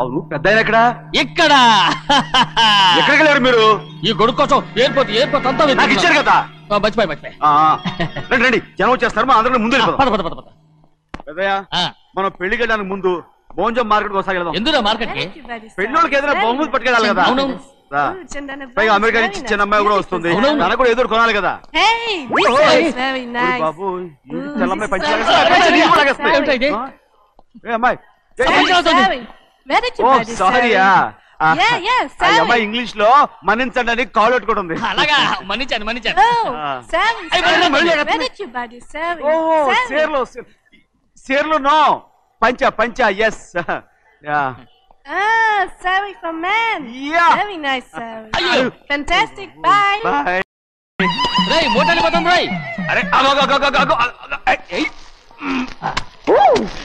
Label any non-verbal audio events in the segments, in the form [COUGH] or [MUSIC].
అవును. పెద్ద ఎక్కడ ఇక్కడ. ఎక్కడికి వెళ్ళారు మీరు? ఈ గొడుగు కోసం ఎయిర్పోర్ట్ ఎయిర్పోర్ట్ అంతా నాకు ఇచ్చారు కదా. మర్చిపోయి ఆ, రండి రండి. జనం వచ్చేస్తారు మా అందరం ముందు ఆ, పద పద పద పద. పెద్దయ్య ఆ, మనం పెళ్ళికి వెళ్ళడానికి ముందు భోజనం మార్కెట్ ఒకసారి వెళ్దాం. ఎందురా మార్కెట్కి పెళ్ళోళ్ళకి ఏదైనా బహుమతి పట్టుకెళ్ళాలి కదా. అవును. రా. పైగా అమెరికా నుంచి చిన్న అమ్మాయి కూడా వస్తుంది. తనకు కూడా ఎదురు కొనాలి కదా. బాబు ఈ అమ్మాయి is పంచి so లాగేస్తుంది. nice. పంచి నీకు కూడా లాగేస్తుంది. ఏమిటా ఇది? ఆ? ఏ అమ్మాయి. ఏ, Sorry, Sorry, సారీ ఇంగ్లీష్లో మన్నించండి అని కాల్ పెట్టుకోండి అలాగా మన్నించండి మన్నించండి పంచ పంచ yes sorry for man very nice sorry fantastic bye bye రేయ్ మోటని పోతం రేయ్ అరే అగో అగో అగో అగో ఏయ్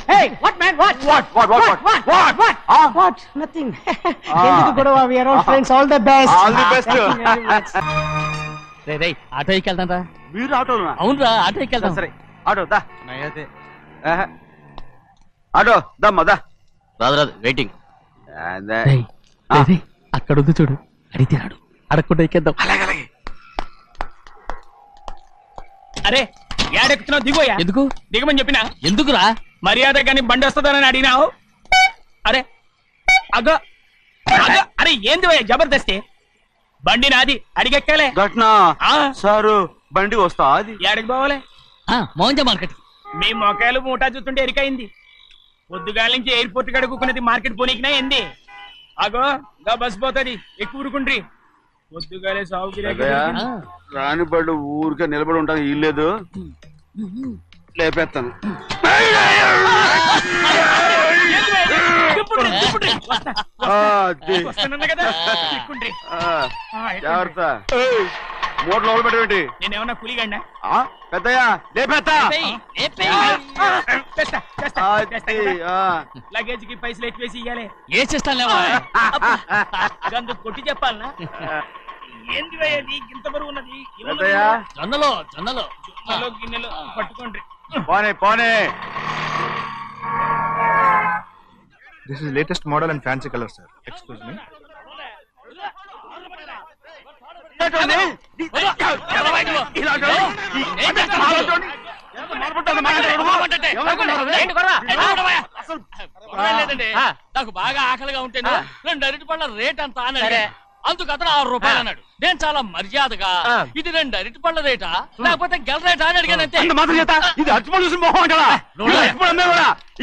Hey, what man? What? What what what What? What What? ఆ What? Nothing. [LAUGHS] ఎందుకు గొడవ? We are all friends. All the best. All the best Thank you very much. రే రేయ్ ఆటో ఎక్కెళ్తాం రా. మీరు ఆటోనా అవునురా ఆటో ఎక్కెళ్తాం సరే ఆటో దా. ఆహా. ఆటో దమ్మా దా. రాదు రాదు వెయిటింగ్. అక్కడ ఉంది చూడు. అడిగితే రాడు. అడగకుండా ఎక్కేద్దాం. అలాగే అలాగే. అరే ఏడెక్కుతున్నావు? దిగోయా ఎందుకు? దిగమని చెప్పినా? ఎందుకురా? మర్యాద కానీ బండి వస్తుందని అడిగినావు? అరే అగో అగో అరే ఏంది భయ్యా జబర్దస్తి? బండి నాది అడిగెక్కాలే? ఘట్నా ఆ. సారు బండి వస్తా అది ఏడకి పోవాలే? ఆ, మార్కెట్. మీ మొక్కలు మూటా చూస్తుంటే ఎరికైంది. పొద్దుగాల నుంచి ఎయిర్పోర్ట్ కడుక్కున్నది మార్కెట్ పోనీకినా ఏంది? అగో గా బస్ పోతుంది ఎక్కువ ఊరుకుండ్రి. పొద్దుగాలే సాగు గిరాకీ అదయా? దొరికింది. రాని బళ్ళు ఊరికే నిలబడి ఉంటాను ఇల్లేదు లేపేస్తాను. వస్తానన్నా కదా. తిక్కుండ్రి. ఆ, ఎక్కండి. జాగ్రత్త. మూడు లోపల పెట్టేటి నేనేమన్నా కూలిగండా పెద్దయ్యా కదా. ఆ. లగేజ్కి పైసలు ఎక్కువేసి ఇయ్యాలి. ఏ చేస్తాను లేవా? గందు కొట్టి చెప్పాలనా? ఏంది ఇంత బరువు ఉన్నది? పెద్దయ్యా. జొన్నలో జొన్నలో. జొన్నలు గిన్నెలు పట్టుకోండి పోనే పోనే This is latest model and fancy color, sir. Excuse me. ఇలాంటోడిని, ఇలాంటోడిని, ఇలాంటోడిని, మాట్లాడుతాను, మాట్లాడుతాను. ఎవరనుకున్నారు? అసలు లేదండి నాకు బాగా ఆకలిగా ఉంటేను రెండు అరటి పళ్ళ రేట్ అంత అని. అందుకు అతను ఆరు రూపాయలు అన్నాడు. నేను చాలా మర్యాదగా ఇది రెండు అరటి పళ్ళ రేటా? లేకపోతే గెల రేటా అని అడిగాను అంతే. అంత మాత్రం చేత? ఇది చూసి మొహం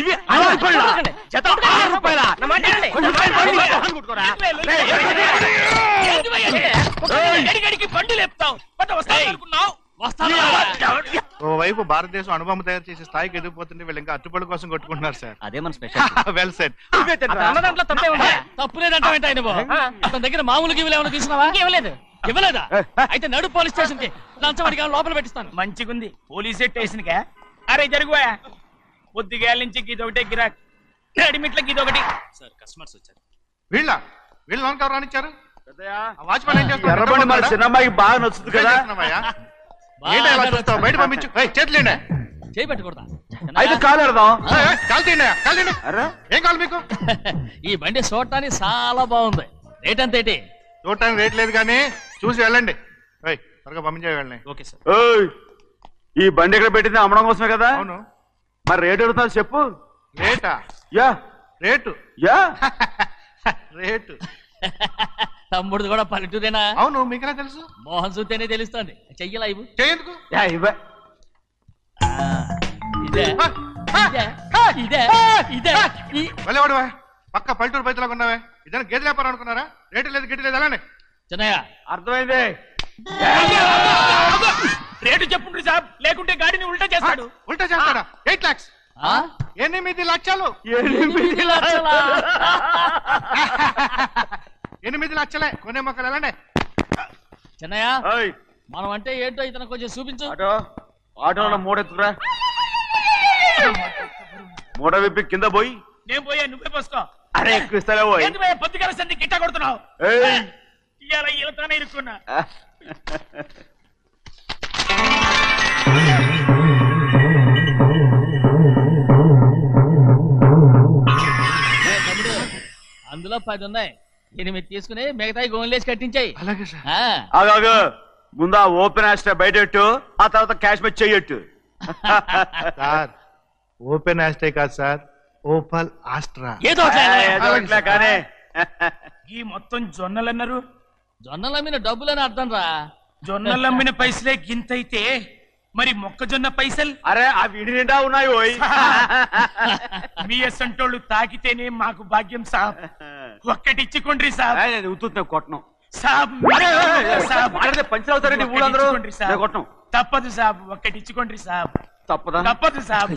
ఇవి ఆరు ఆరు రూపాయలా? పడి వస్తాను ఓవైపు భారతదేశం అనుభవం తయారు చేసే స్థాయికి ఎదిగిపోతుంటే వీళ్ళు ఇంకా అట్టుపడి కోసం కొట్టుకుంటున్నారు సార్. అదే మన స్పెషల్ వెల్ సెట్ తప్పే అతని దగ్గర మామూలు గివ్వులు ఏమైనా తీసుకున్నావా ఇవ్వలేదు? ఇవ్వలేదా అయితే నడు పోలీస్ స్టేషన్కి లంచం అడిగా లోపల పెట్టిస్తాను. మంచిగుంది. పోలీస్ స్టేషన్ కా అరే జరుగువా పొద్దుగాల నుంచి గీదొకటే గిరాక్. రెడీమేట్ల గీదొకటి. వీళ్ళ? వీళ్ళు లోన్ కవర్ రానిచ్చారు? పెద్దయ్యా, ఆ వాచ్మెన్ ఏం చేస్తున్నాడు? ఎర్రబండి మన చిన్నమ్మాయికి బాగా నచ్చుతుంది కదా? ఏంటి అలా చూస్తావు? బయట పంపించు. ఏయ్, చేతులేండి చేయి పెట్టకూడదా? అయితే కాలు ఎడదాం ఏయ్, ఏయ్, కాలు తీయండి కాలు తీయండి. అరే. ఏం కావాలి మీకు? [LAUGHS] ఈ బండి చూడటానికి చాలా బాగుంది. రేట్ అంత ఏంటి? చూడటానికి రేట్ లేదు కానీ చూసి వెళ్ళండి. త్వరగా పంపించే వెళ్ళండి. Okay sir. ఈ బండి ఎక్కడ పెట్టింది? అమ్మడం కోసమే కదా? అవును. మరి రేట్ అడుగుతాను చెప్పు. రేటా యా. Rate yeah. [LAUGHS] రేటు [LAUGHS] తమ్ముడు కూడా పల్లెటూరేనా? అవును మీకెలా తెలుసు? మోహన్ చూస్తేనే తెలుస్తుంది. చెయ్యలా ఇవ్వు. చేయందుకు ఇదే. ఇదే. ఇదే. ఇదే. వెళ్ళేవాడువా? పక్క పల్లెటూరు బయటలాగా ఉన్నావే. ఇదైనా గేదె వ్యాపారం అనుకున్నారా? రేటు లేదు గిట్టు లేదు అలానే. చిన్నయ్య. అర్థమైంది. రేటు చెప్పుండ్రి సాబ్. లేకుంటే గాడిని ఉల్టా చేస్తాడు. ఉల్టా చేస్తారా ఎయిట్ లాక్స్. ఆ? ఎనిమిది లక్షలు. ఎనిమిది లక్షలా? [LAUGHS] ఎనిమిది లక్షలే. కొనే మొక్కలు ఎలానే చిన్నయ్య ఓయ్ మనం అంటే ఏంటో ఇతను కొంచెం చూపించు. ఆటో ఆటోలో మూడెత్తుకురా. మూడ విప్పి కింద పోయి. నేను పోయా నువ్వే పోసుకో. అరే ఎక్కువ ఇస్తాలే పోయి. పొద్దుగాల సంధి గిట్ట కొడుతున్నావు. ఇవాళ ఇరుక్కున్నా. [LAUGHS] తమ్ముడు పది ఉన్నాయి. ఎనిమిది తీసుకుని మిగతాయి గోన్లేసి కట్టించాయి. అలాగే సార్. ఆగాగు ముందు ఆ ఓపెన్ ఆస్ట్రా బయటెట్టు ఆ తర్వాత క్యాష్ మెచ్ చెయ్యట్టు. [LAUGHS] సార్ ఓపెన్ ఆస్ట్రే కాదు సార్ ఓపల్ ఆస్ట్రా. ఏదో ఒకటి కానీ. ఈ మొత్తం జొన్నలు అన్నారు జొన్నల మీద డబ్బులని అర్థం రా. జొన్నలు అమ్మిన పైసలే గింతైతే మరి మొక్కజొన్న పైసలు? అరే ఆ విడి నిండా ఉన్నాయి ఓయ్. [LAUGHS] మీ అసంటోళ్ళు తాకితేనే మాకు భాగ్యం సాబ్. [LAUGHS] ఒక్కటిచ్చుకోండి సాబ్. ఏయ్, నేను ఉత్తుతున్నా కొట్టను. సాబ్. సాబ్. పంచర్ అవుతారండి ఊళ్ళందరూ. సాబ్. కొట్టను. తప్పదు సాబ్. ఒక్కటిచ్చుకోండి సాబ్. తప్పదా? తప్పదు సాబ్.